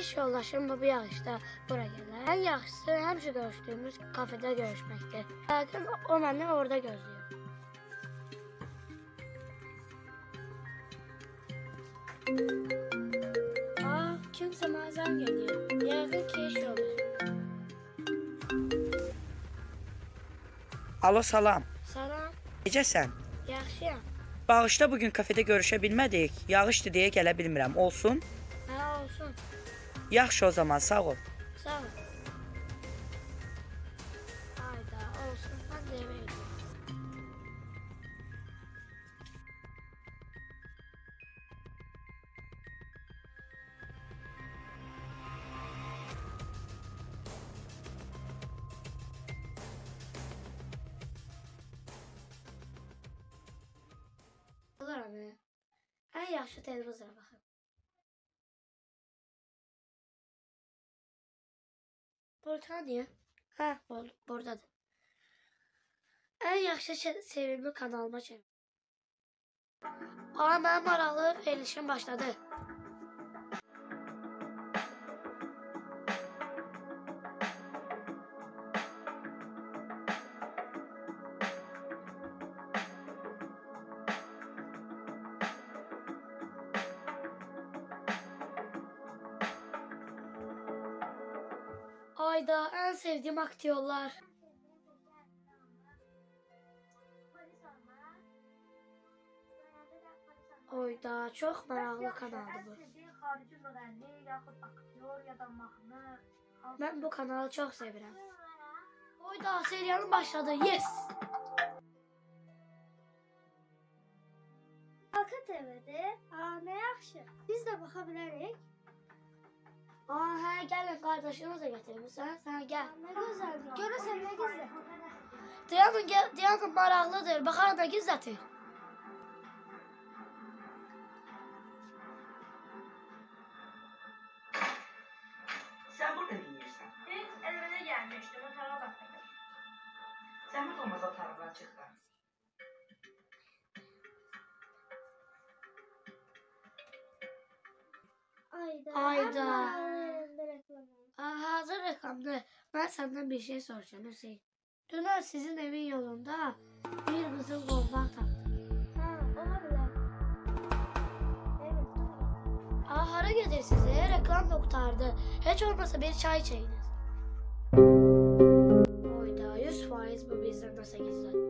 İş yoldaşım bu yağışda bura gələr. Ən yaxşısı həmişə görüşdüyümüz kafedə görüşməkdir. Yəqin o məni orada gözləyir. Aa, kimsə zəng edir. Yəqin ki, iş yoldaşım. Alo salam. Salam, Necəsən? yaxşıyam. Bağışda bugün kafedə görüşə bilmədik. Yağışdı deyə gələ bilmirəm. Olsun? Hə, olsun. Yaxşı o zaman, sağ ol. Sağ ol. Hayda, olsun. Evə gedirəm. Olaram ya. Ən yaxşı televizora baxım. Britaniya. Hə, bur burdadır. Ən yaxşı se- sevimli kanalıma çevir. Aa, mənim maraqlı verilişim başladı. Ayda en sevdiğim aktörler. Oyda çok maraqlı kanaldır bu. Ben bu kanalı çok sevirəm. Oyda serialın başladı. Yes. Halka TV'de Aa, ne yaxşı. Biz de baxa bilərik. Gəlin qardaşınızı da gətirmisən. Sən gəl. Ne gözəldir. Görəsən nə gizli. Diyanın, gəl- Diyanın maraqlıdır. Baxar da gizlətir. Sən burada dinləyirsən. Heç evine gelmiştim. O tarafa. Sən burada tarafdan çıx da. Ayda. Ayda. Var. Rəqamdır. Mən səndən bir şey soracağım Hüseyin. Dünən sizin evin yolunda bir qızıl qolbaq tapdım. Ha, ola bilər. Evet. dur. Aa, hara gedirsiniz? E, reklam da qurtardı. Heç olmasa bir çay içəyiniz. Oyda 100% bu bizdən nəsə gizlətdi.